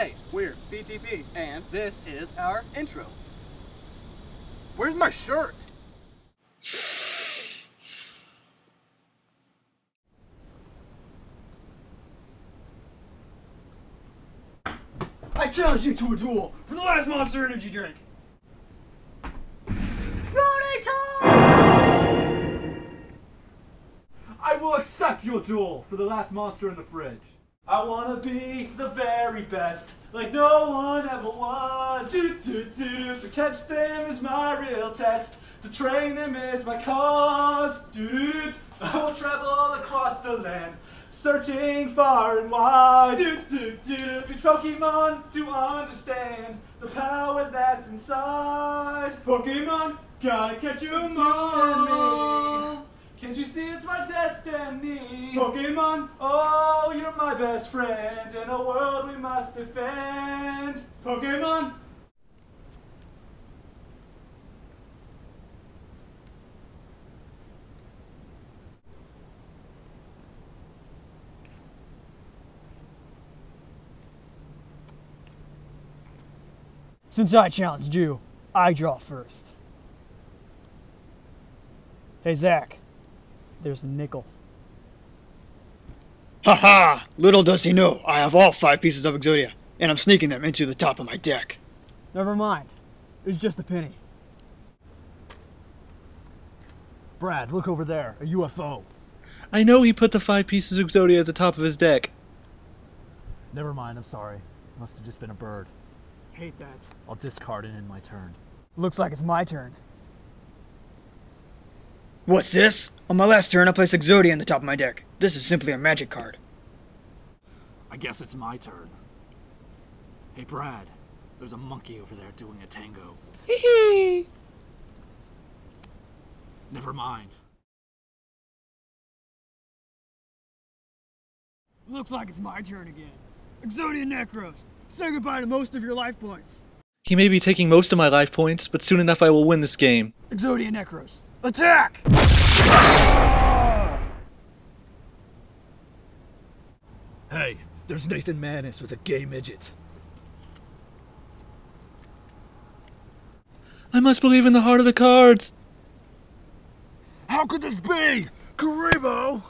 Hey, we're BTP. and this is Our intro. Where's my shirt? I challenge you to a duel for the last Monster Energy drink. I will accept your duel for the last monster in the fridge. I wanna be the very best, like no one ever was. Do, do, do. To catch them is my real test. To train them is my cause. Dude, I will travel across the land, searching far and wide. Do, do, do. Each Pokemon to understand the power that's inside. Pokemon, gotta catch 'em all. Can't you see it's my destiny? Pokemon, oh, you're my best friend in a world we must defend. Pokemon. Since I challenged you, I draw first. Hey, Zack. There's a nickel. Ha ha! Little does he know, I have all five pieces of Exodia, and I'm sneaking them into the top of my deck. Never mind. It's just a penny. Brad, look over there. A UFO. I know he put the five pieces of Exodia at the top of his deck. Never mind, I'm sorry. Must have just been a bird. Hate that. I'll discard it in my turn. Looks like it's my turn. What's this? On my last turn, I'll place Exodia in the top of my deck. This is simply a magic card. I guess it's my turn. Hey, Brad. There's a monkey over there doing a tango. Hee hee! Never mind. Looks like it's my turn again. Exodia Necros, say goodbye to most of your life points. He may be taking most of my life points, but soon enough I will win this game. Exodia Necros, attack! Hey, there's Nathan Manis with a gay midget. I must believe in the heart of the cards. How could this be? Kuriboh!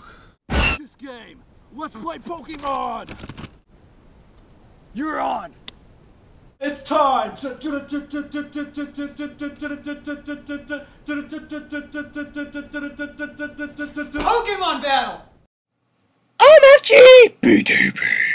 This game. Let's play Pokemon! You're on! It's time! Pokemon battle! OMFG! BTP!